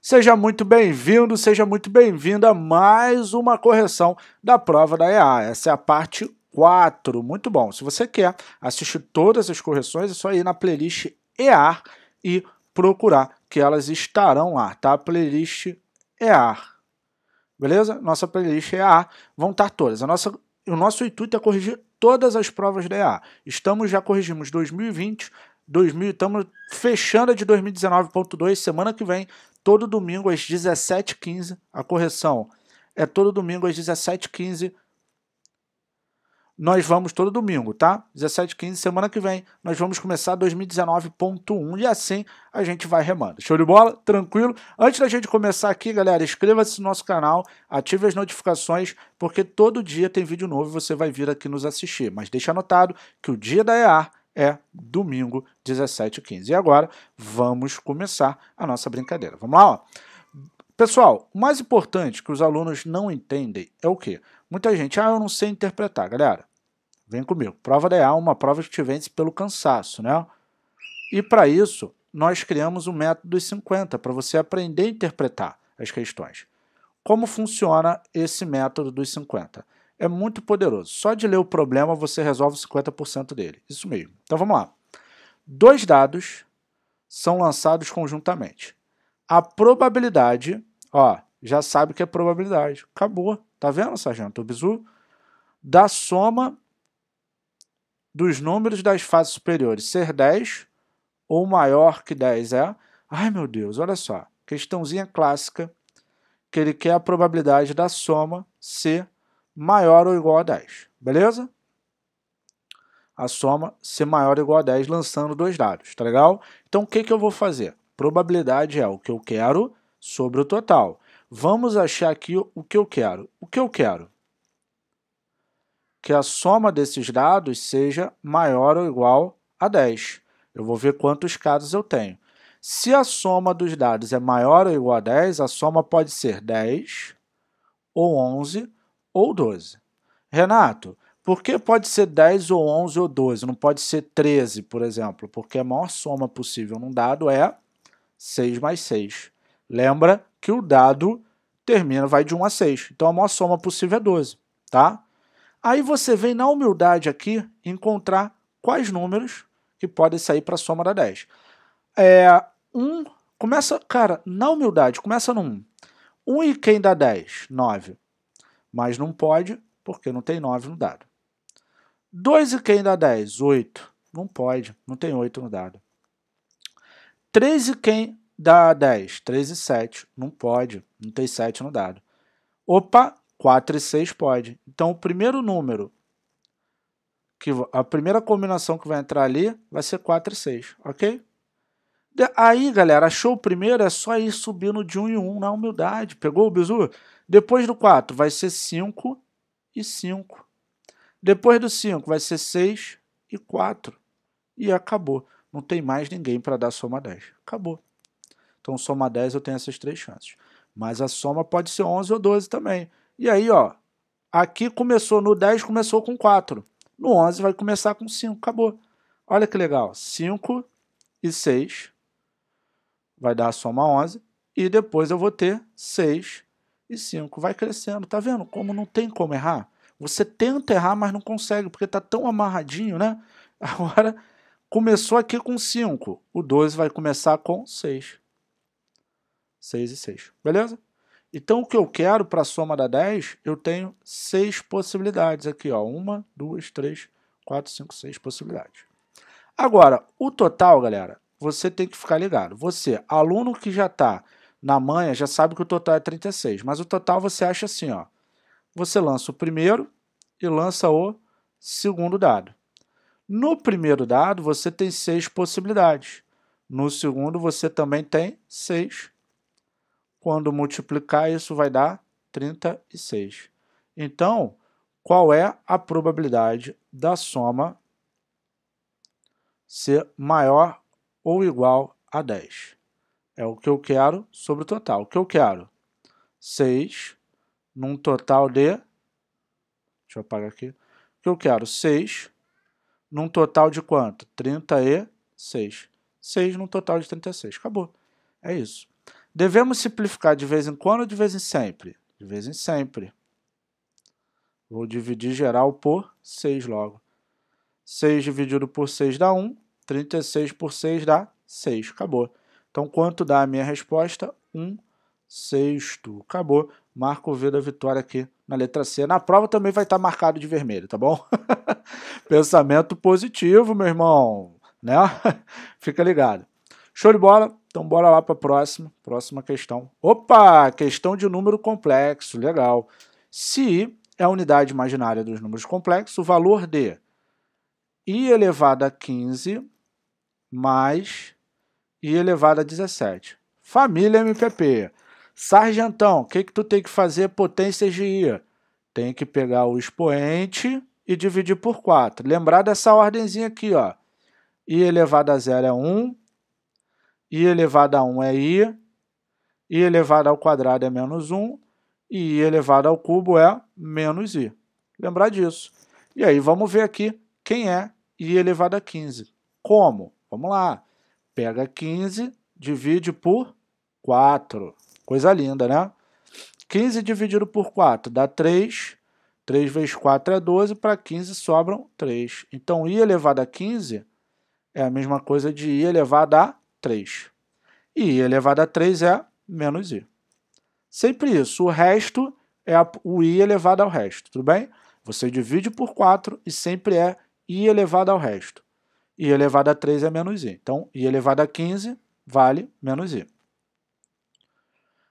Seja muito bem-vindo, seja muito bem-vinda a mais uma correção da prova da EA. Essa é a parte 4. Muito bom. Se você quer assistir todas as correções, é só ir na playlist EAR e procurar, que elas estarão lá, tá? Playlist EAR. Beleza? Nossa playlist EAR vão estar todas. A nossa, o nosso intuito é corrigir todas as provas da EA. Estamos, já corrigimos 2020, 2000, estamos fechando a de 2019.2, semana que vem, todo domingo às 17h15, a correção é todo domingo às 17h15, nós vamos todo domingo, tá? 17h15, semana que vem, nós vamos começar 2019.1 e assim a gente vai remando. Show de bola? Tranquilo? Antes da gente começar aqui, galera, inscreva-se no nosso canal, ative as notificações, porque todo dia tem vídeo novo e você vai vir aqui nos assistir. Mas deixa anotado que o dia da EAR é domingo, 17h15. E agora, vamos começar a nossa brincadeira. Vamos lá, ó. Pessoal, o mais importante que os alunos não entendem é o quê? Muita gente, ah, eu não sei interpretar. Galera, vem comigo. Prova da EA é uma prova que te vence pelo cansaço, né? E para isso, nós criamos o método dos 50, para você aprender a interpretar as questões. Como funciona esse método dos 50? É muito poderoso. Só de ler o problema você resolve 50% dele. Isso mesmo. Então vamos lá. Dois dados são lançados conjuntamente. A probabilidade, ó, já sabe que é probabilidade. Acabou. Tá vendo, sargento? O bizu da soma dos números das fases superiores ser 10 ou maior que 10 é. Ai, meu Deus, olha só. Questãozinha clássica que ele quer a probabilidade da soma ser maior ou igual a 10, beleza? A soma ser maior ou igual a 10 lançando dois dados, tá legal? Então o que, que eu vou fazer? Probabilidade é o que eu quero sobre o total. Vamos achar aqui o que eu quero. O que eu quero? Que a soma desses dados seja maior ou igual a 10. Eu vou ver quantos casos eu tenho. Se a soma dos dados é maior ou igual a 10, a soma pode ser 10 ou 11 ou 12. Renato, por que pode ser 10 ou 11 ou 12? Não pode ser 13, por exemplo, porque a maior soma possível num dado é 6 mais 6. Lembra que o dado termina, vai de 1 a 6. Então a maior soma possível é 12, tá? Aí você vem na humildade aqui encontrar quais números que podem sair para a soma da 10. É, 1, começa, cara, na humildade, começa no 1. 1 e quem dá 10? 9 mas não pode porque não tem 9 no dado. 2 e quem dá 10? 8. Não pode, não tem 8 no dado. 3 e quem dá 10? 3 e 7. Não pode, não tem 7 no dado. Opa, 4 e 6 pode. Então, o primeiro número, que a primeira combinação que vai entrar ali vai ser 4 e 6, ok? Aí, galera, achou o primeiro? É só ir subindo de 1 em 1 na humildade. Pegou o bizu? Depois do 4 vai ser 5 e 5. Depois do 5 vai ser 6 e 4. E acabou. Não tem mais ninguém para dar soma 10. Acabou. Então, soma 10 eu tenho essas três chances. Mas a soma pode ser 11 ou 12 também. E aí, ó, aqui começou no 10, começou com 4. No 11 vai começar com 5. Acabou. Olha que legal. 5 e 6 vai dar a soma 11, e depois eu vou ter 6 e 5. Vai crescendo, tá vendo? Como não tem como errar. Você tenta errar, mas não consegue, porque tá tão amarradinho, né? Agora, começou aqui com 5, o 12 vai começar com 6. 6 e 6, beleza? Então, o que eu quero para a soma da 10, eu tenho 6 possibilidades aqui, ó. 1, 2, 3, 4, 5, 6 possibilidades. Agora, o total, galera, você tem que ficar ligado. Você, aluno que já está na manha, já sabe que o total é 36, mas o total você acha assim, ó. Você lança o primeiro e lança o segundo dado. No primeiro dado, você tem seis possibilidades. No segundo, você também tem seis. Quando multiplicar, isso vai dar 36. Então, qual é a probabilidade da soma ser maior ou igual a 10. É o que eu quero sobre o total. O que eu quero? 6 num total de... Deixa eu apagar aqui. O que eu quero? 6 num total de quanto? 36. 6 num total de 36. Acabou. É isso. Devemos simplificar de vez em quando ou de vez em sempre? De vez em sempre. Vou dividir geral por 6 logo. 6 dividido por 6 dá 1. 36 por 6 dá 6. Acabou. Então, quanto dá a minha resposta? 1 sexto. Acabou. Marco o V da vitória aqui na letra C. Na prova também vai estar marcado de vermelho, tá bom? Pensamento positivo, meu irmão. Né? Fica ligado. Show de bola? Então bora lá para a próxima. Próxima questão. Opa! Questão de número complexo. Legal. Se é a unidade imaginária dos números complexos, o valor de i elevado a 15 mais i elevado a 17. Família MPP. Sargentão, o que, que tu tem que fazer potências de i? Tem que pegar o expoente e dividir por 4. Lembrar dessa ordemzinha aqui, ó. i elevado a 0 é 1, i elevado a 1 é i, i elevado ao quadrado é menos 1, e i elevado ao cubo é menos i. Lembrar disso. E aí, vamos ver aqui quem é i elevado a 15. Como? Vamos lá. Pega 15, divide por 4. Coisa linda, né? 15 dividido por 4 dá 3. 3 vezes 4 é 12, para 15 sobram 3. Então, i elevado a 15 é a mesma coisa de i elevado a 3. E i elevado a 3 é menos i. Sempre isso. O resto é o i elevado ao resto, tudo bem? Você divide por 4 e sempre é i elevado ao resto. I elevado a 3 é menos i. Então, i elevado a 15 vale menos i.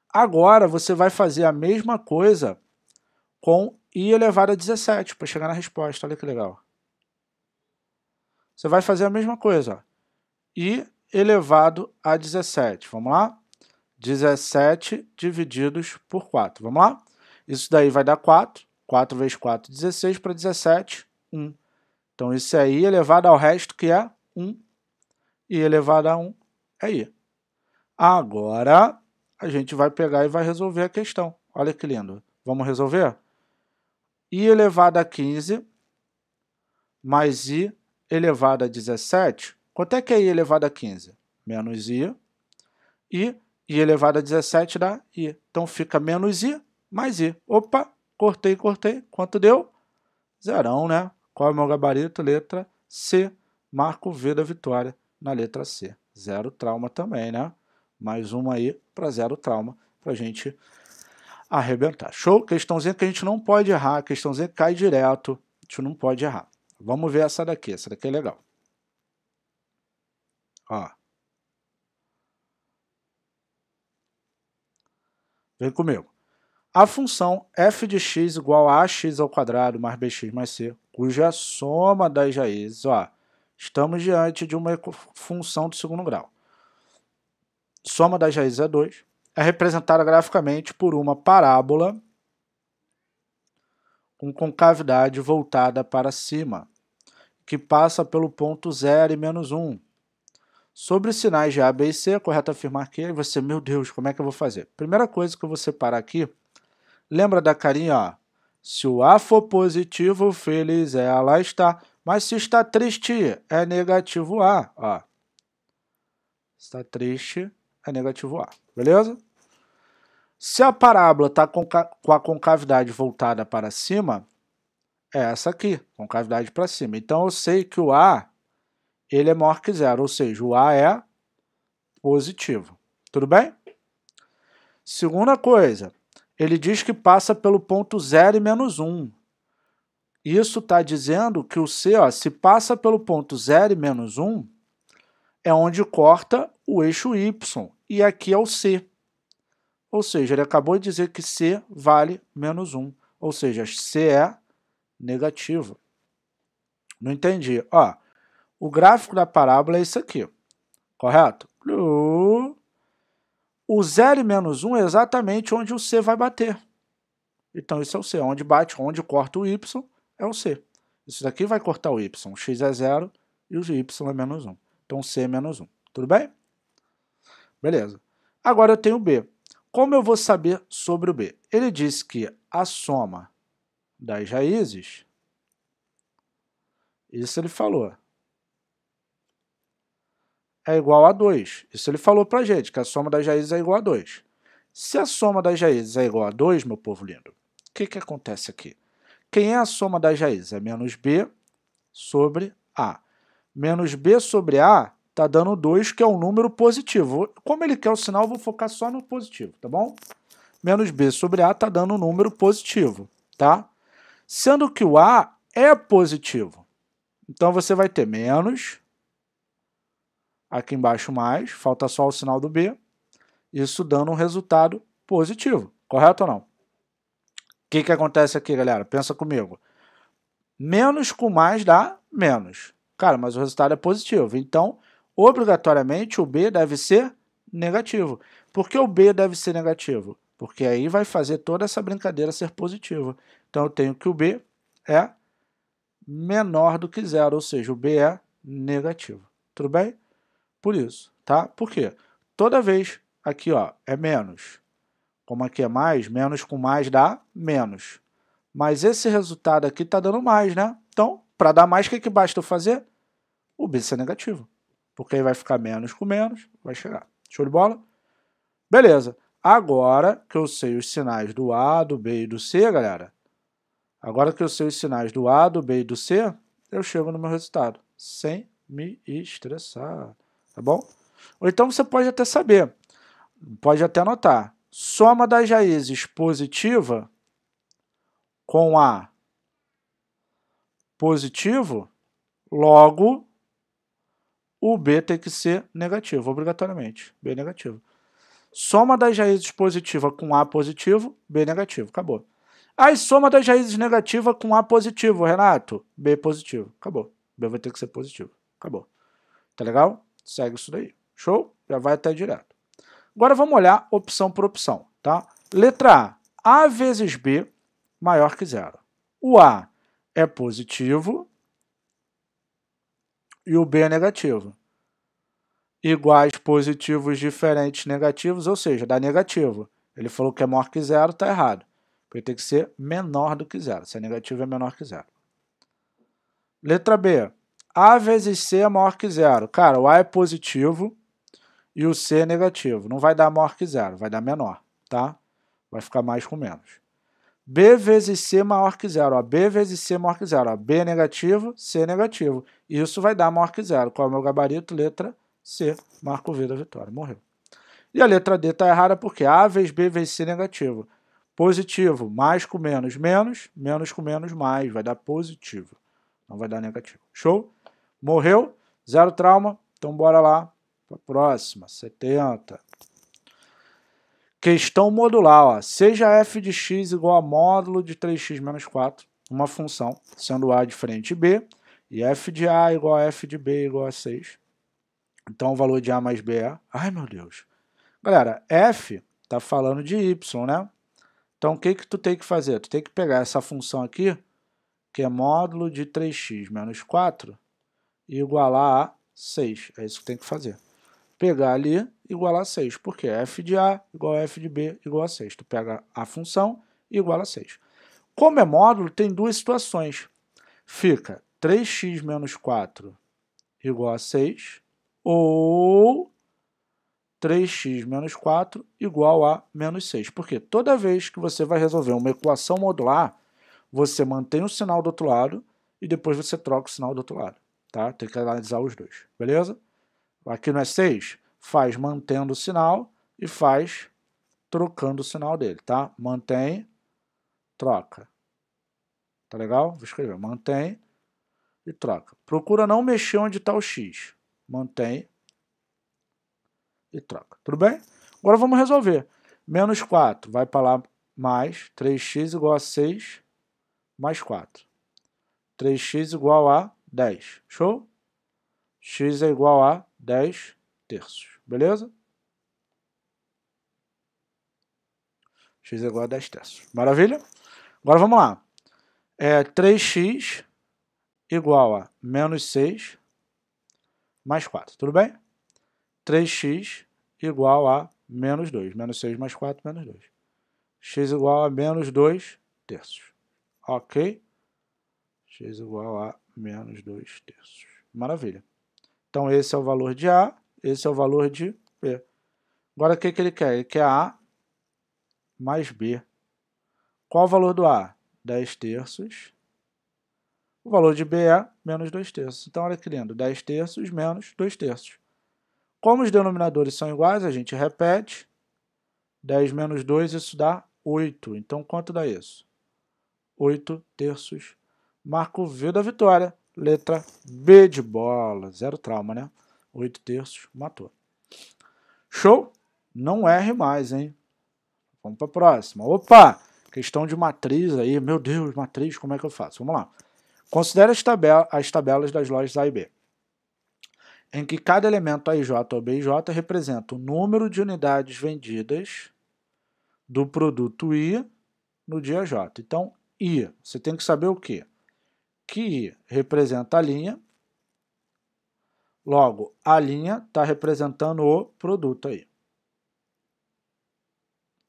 Agora, você vai fazer a mesma coisa com i elevado a 17, para chegar na resposta. Olha que legal. Você vai fazer a mesma coisa. I elevado a 17. Vamos lá? 17 divididos por 4. Vamos lá? Isso daí vai dar 4. 4 vezes 4, 16 para 17, 1. Então, é i elevado ao resto, que é 1. i elevado a 1 é i. Agora, a gente vai pegar e vai resolver a questão. Olha que lindo. Vamos resolver? i elevado a 15 mais i elevado a 17. Quanto é que é i elevado a 15? Menos i. E i elevado a 17 dá i. Então fica menos i mais i. Opa, cortei, cortei. Quanto deu? Zerão, né? Qual é o meu gabarito? Letra C. Marco V da vitória na letra C. Zero trauma também, né? Mais uma aí para zero trauma para a gente arrebentar. Show? Questãozinha que a gente não pode errar. Questãozinha que cai direto. A gente não pode errar. Vamos ver essa daqui. Essa daqui é legal. Ó. Vem comigo. A função f de x igual a ax ao quadrado mais bx mais c, cuja soma das raízes, ó, estamos diante de uma função do segundo grau. Soma das raízes é 2, é representada graficamente por uma parábola com concavidade voltada para cima, que passa pelo ponto 0 e menos 1. Sobre os sinais de A, B e C, é correto afirmar que você, meu Deus, como é que eu vou fazer? Primeira coisa que eu vou separar aqui, lembra da carinha, ó. Se o A for positivo, feliz ela está. Mas se está triste, é negativo A, ó. Está triste, é negativo A, beleza? Se a parábola está com, com a concavidade voltada para cima, é essa aqui, concavidade para cima. Então, eu sei que o A ele é maior que zero, ou seja, o A é positivo. Tudo bem? Segunda coisa, ele diz que passa pelo ponto 0 e menos 1. Isso está dizendo que o C, ó, se passa pelo ponto 0 e menos 1, é onde corta o eixo Y, e aqui é o C. Ou seja, ele acabou de dizer que C vale menos 1, ou seja, C é negativo. Não entendi. Ó, o gráfico da parábola é isso aqui, correto? O 0 e menos 1 é exatamente onde o C vai bater. Então, isso é o C. Onde bate, onde corta o Y, é o C. Isso daqui vai cortar o Y. O X é 0 e o Y é menos 1. Então, C é menos 1. Tudo bem? Beleza. Agora eu tenho o B. Como eu vou saber sobre o B? Ele disse que a soma das raízes, isso ele falou, é igual a 2. Isso ele falou para gente, que a soma das raízes é igual a 2. Se a soma das raízes é igual a 2, meu povo lindo, o que, que acontece aqui? Quem é a soma das raízes? É menos b sobre a. Menos b sobre a está dando 2, que é um número positivo. Como ele quer o sinal, eu vou focar só no positivo, tá bom? Menos b sobre a está dando um número positivo, tá? Sendo que o a é positivo. Então, você vai ter menos, aqui embaixo mais, falta só o sinal do b, isso dando um resultado positivo, correto ou não? O que, que acontece aqui, galera? Pensa comigo. Menos com mais dá menos. Cara, mas o resultado é positivo. Então, obrigatoriamente, o B deve ser negativo. Por que o B deve ser negativo? Porque aí vai fazer toda essa brincadeira ser positiva. Então, eu tenho que o B é menor do que zero, ou seja, o B é negativo. Tudo bem? Por isso, tá? Por quê? Toda vez aqui, ó, é menos. Como aqui é mais, menos com mais dá menos. Mas esse resultado aqui está dando mais, né? Então, para dar mais, o que, que basta eu fazer? O B ser negativo. Porque aí vai ficar menos com menos, vai chegar. Show de bola? Beleza. Agora que eu sei os sinais do A, do B e do C, galera, agora que eu sei os sinais do A, do B e do C, eu chego no meu resultado, sem me estressar, tá bom? Ou então você pode até saber, pode até anotar, soma das raízes positiva com A positivo, logo o B tem que ser negativo, obrigatoriamente, B negativo. Soma das raízes positiva com A positivo, B negativo, acabou. Aí soma das raízes negativa com A positivo, Renato, B positivo, acabou. B vai ter que ser positivo, acabou. Tá legal? Segue isso daí. Show? Já vai até direto. Agora vamos olhar opção por opção, tá? Letra A, A vezes B maior que zero. O A é positivo e o B é negativo iguais positivos diferentes negativos, ou seja, dá negativo. Ele falou que é maior que zero, está errado. Porque tem que ser menor do que zero. Se é negativo, é menor que zero. Letra B. A vezes C é maior que zero. Cara, o A é positivo e o C é negativo. Não vai dar maior que zero, vai dar menor, tá? Vai ficar mais com menos. B vezes C maior que zero. Ó. B vezes C maior que zero. Ó. B é negativo, C é negativo. Isso vai dar maior que zero. Qual é o meu gabarito? Letra C, marca o V da vitória, morreu. E a letra D está errada porque A vezes B vezes C negativo. Positivo, mais com menos, menos, menos com menos, mais, vai dar positivo, não vai dar negativo. Show? Morreu, zero trauma, então bora lá para próxima, 70. Questão modular, ó. seja f de x igual a módulo de 3x menos 4, uma função, sendo a diferente de b, e f de a igual a f de b igual a 6, então, o valor de A mais B é... Ai, meu Deus. Galera, F está falando de Y, né? Então, o que, que tu tem que fazer? Tu tem que pegar essa função aqui, que é módulo de 3x menos 4, e igualar a 6. É isso que tem que fazer. Pegar ali, igualar a 6. Porque f de A igual a f de B igual a 6. Tu pega a função e iguala a 6. Como é módulo, tem duas situações. Fica 3x menos 4 igual a 6, ou 3x menos 4 igual a menos 6. Porque toda vez que você vai resolver uma equação modular, você mantém o sinal do outro lado e depois você troca o sinal do outro lado. Tá? Tem que analisar os dois, beleza? Aqui no S6, faz mantendo o sinal e faz trocando o sinal dele, tá? Mantém, troca. Tá legal? Vou escrever, mantém e troca. Procura não mexer onde está o x mantém e troca. Tudo bem? Agora vamos resolver. Menos 4 vai para lá mais 3x igual a 6 mais 4. 3x igual a 10. Show? x é igual a 10 terços. Beleza? x é igual a 10 terços. Maravilha? Agora vamos lá. É 3x igual a menos 6 mais 4, tudo bem? 3x igual a menos 2. Menos 6 mais 4, menos 2. x igual a menos 2 terços. Ok? x igual a menos 2 terços. Maravilha. Então, esse é o valor de A esse é o valor de B. Agora, o que, que ele quer? Ele quer A mais B. Qual o valor do A? 10 terços. O valor de B é menos 2 terços. Então, olha que lindo, 10 terços menos 2 terços. Como os denominadores são iguais, a gente repete. 10 menos 2, isso dá 8. Então, quanto dá isso? 8 terços. Marco V da vitória. Letra B de bola. Zero trauma, né? 8 terços, matou. Show? Não erre mais, hein? Vamos para a próxima. Opa! Questão de matriz aí. Meu Deus, matriz, como é que eu faço? Vamos lá. Considere as, tabela, as tabelas das lojas A e B, em que cada elemento AIJ ou BIJ representa o número de unidades vendidas do produto I no dia J. Então, I, você tem que saber o quê? Que representa a linha, logo, a linha está representando o produto aí.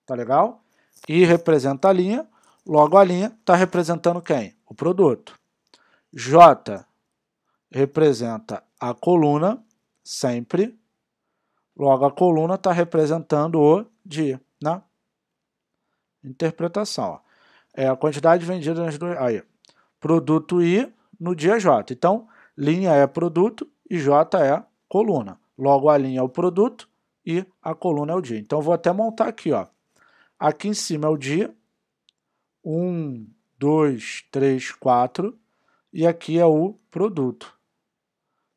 Tá legal? I representa a linha, logo a linha está representando quem? O produto. J representa a coluna, sempre. Logo, a coluna está representando o dia, né? Interpretação. Ó. É a quantidade vendida nas duas. Aí, produto I no dia J. Então, linha é produto e J é coluna. Logo, a linha é o produto e a coluna é o dia. Então, vou até montar aqui, ó. Aqui em cima é o dia. 1, 2, 3, 4. E aqui é o produto.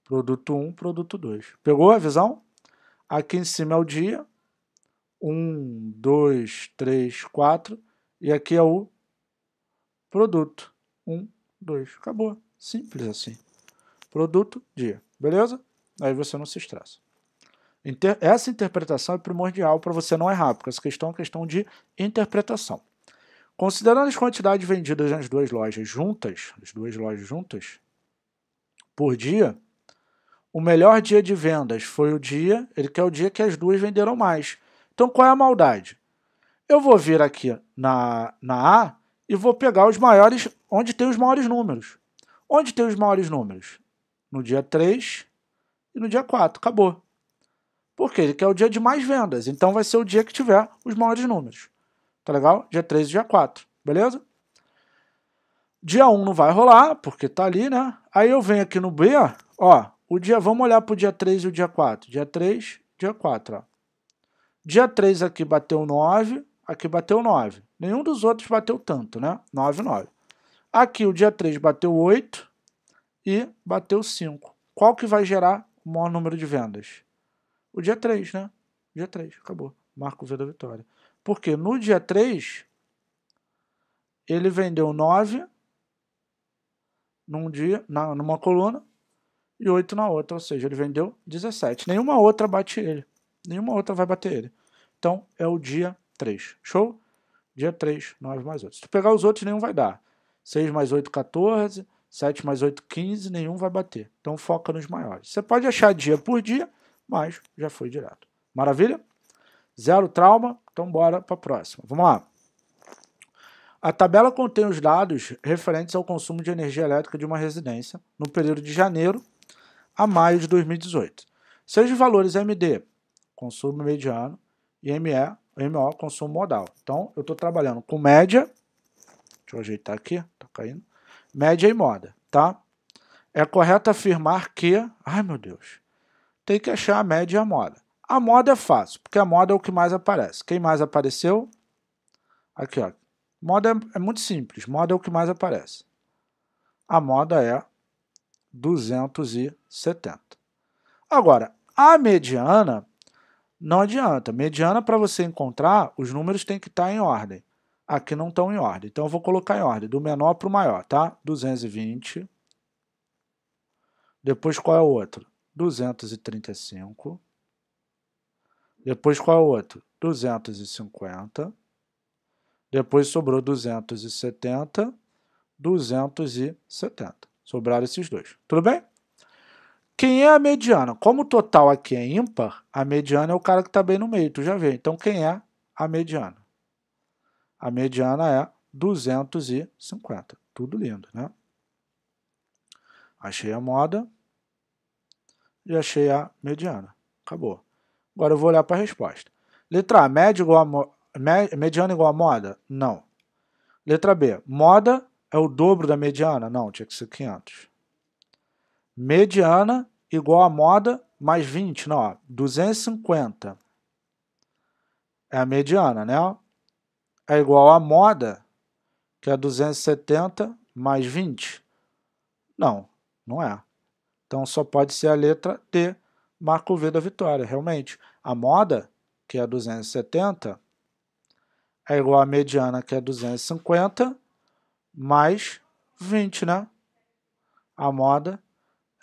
Produto 1, produto 2. Pegou a visão? Aqui em cima é o dia. 1, 2, 3, 4. E aqui é o produto. 1, 2. Acabou. Simples assim. Produto, dia. Beleza? Aí você não se estressa. Inter essa interpretação é primordial para você não errar, porque essa questão é uma questão de interpretação. Considerando as quantidades vendidas nas duas lojas juntas, as duas lojas juntas, por dia, o melhor dia de vendas foi o dia, ele quer o dia que as duas venderam mais. Então qual é a maldade? Eu vou vir aqui na, na A e vou pegar os maiores, onde tem os maiores números. Onde tem os maiores números? No dia 3 e no dia 4, acabou. Porque ele quer o dia de mais vendas, então vai ser o dia que tiver os maiores números. Tá legal? Dia 3 e dia 4, beleza? Dia 1 não vai rolar, porque tá ali, né? Aí eu venho aqui no B, ó, o dia, vamos olhar pro dia 3 e o dia 4. Dia 3, dia 4, ó. Dia 3 aqui bateu 9, aqui bateu 9. Nenhum dos outros bateu tanto, né? 9, 9. Aqui o dia 3 bateu 8 e bateu 5. Qual que vai gerar o maior número de vendas? O dia 3, né? Dia 3, acabou. Marco V da vitória. Porque no dia 3, ele vendeu 9 num dia, na, numa coluna, e 8 na outra, ou seja, ele vendeu 17. Nenhuma outra bate ele. Nenhuma outra vai bater ele. Então, é o dia 3. Show? Dia 3, 9 mais 8. Se tu pegar os outros, nenhum vai dar. 6 mais 8, 14. 7 mais 8, 15. Nenhum vai bater. Então, foca nos maiores. Você pode achar dia por dia, mas já foi direto. Maravilha? Zero trauma, então bora para a próxima. Vamos lá. A tabela contém os dados referentes ao consumo de energia elétrica de uma residência no período de janeiro a maio de 2018. Seja os valores MD, consumo mediano, e ME, MO, consumo modal. Então, eu estou trabalhando com média, deixa eu ajeitar aqui, está caindo, média e moda, tá? É correto afirmar que, ai meu Deus, tem que achar a média e a moda. A moda é fácil, porque a moda é o que mais aparece. Quem mais apareceu? Aqui, ó. Moda é, é muito simples. Moda é o que mais aparece. A moda é 270. Agora, a mediana não adianta. Mediana, para você encontrar, os números têm que estar tá em ordem. Aqui não estão em ordem. Então, eu vou colocar em ordem, do menor para o maior, tá? 220. Depois, qual é o outro? 235. Depois qual é o outro? 250. Depois sobrou 270, 270. Sobraram esses dois. Tudo bem? Quem é a mediana? Como o total aqui é ímpar, a mediana é o cara que está bem no meio, tu já vê. Então, quem é a mediana? A mediana é 250. Tudo lindo, né? Achei a moda e achei a mediana. Acabou. Agora eu vou olhar para a resposta. Letra A, média igual a mo... mediana igual a moda? Não. Letra B, moda é o dobro da mediana? Não, tinha que ser 500. Mediana igual a moda mais 20, não, ó, 250 é a mediana, né? É igual a moda, que é 270 mais 20. Não, não é. Então só pode ser a letra D, marco V da vitória, realmente. A moda, que é 270, é igual a mediana, que é 250, mais 20, né? A moda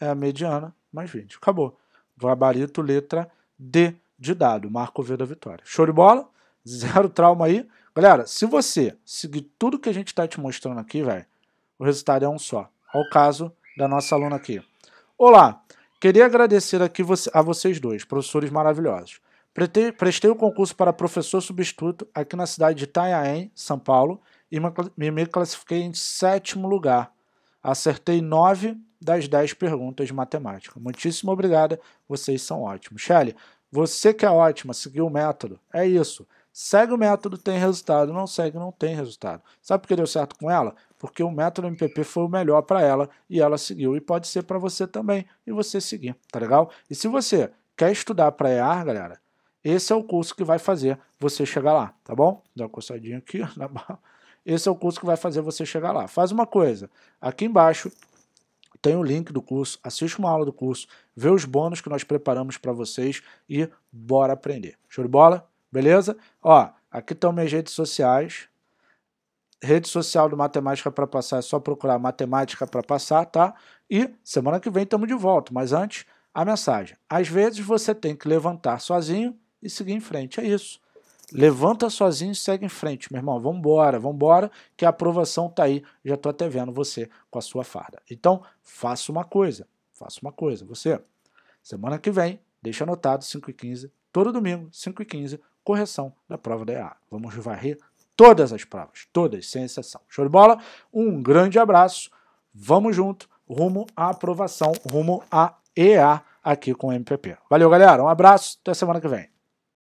é a mediana mais 20. Acabou. Gabarito, letra D de dado. Marco V da vitória. Show de bola? Zero trauma aí. Galera, se você seguir tudo que a gente está te mostrando aqui, velho, o resultado é um só. Olha o caso da nossa aluna aqui. Olá, queria agradecer aqui a vocês dois, professores maravilhosos. Prestei o concurso para professor substituto aqui na cidade de Itanhaém, São Paulo, e me classifiquei em sétimo lugar. Acertei nove das dez perguntas de matemática. Muitíssimo obrigada, vocês são ótimos. Shelly, você que é ótima, seguiu o método. É isso. Segue o método, tem resultado. Não segue, não tem resultado. Sabe por que deu certo com ela? Porque o método MPP foi o melhor para ela e ela seguiu. E pode ser para você também e você seguir, tá legal? E se você quer estudar para EAR, galera, esse é o curso que vai fazer você chegar lá, tá bom? Dá uma coçadinha aqui. Esse é o curso que vai fazer você chegar lá. Faz uma coisa, aqui embaixo tem o link do curso, assiste uma aula do curso, vê os bônus que nós preparamos para vocês e bora aprender. Show de bola? Beleza? Ó, aqui estão minhas redes sociais. Rede social do Matemática para Passar é só procurar Matemática para Passar, tá? E semana que vem estamos de volta, mas antes, a mensagem. Às vezes você tem que levantar sozinho e seguir em frente, é isso. Levanta sozinho e segue em frente, meu irmão. Vambora, vambora, que a aprovação tá aí. Já tô até vendo você com a sua farda. Então, faça uma coisa, faça uma coisa. Você, semana que vem, deixa anotado, 5 e 15, todo domingo, 5 e 15, correção da prova da EA. Vamos varrer todas as provas, todas, sem exceção. Show de bola? Um grande abraço, vamos junto, rumo à aprovação, rumo à EA aqui com o MPP. Valeu, galera, um abraço, até semana que vem.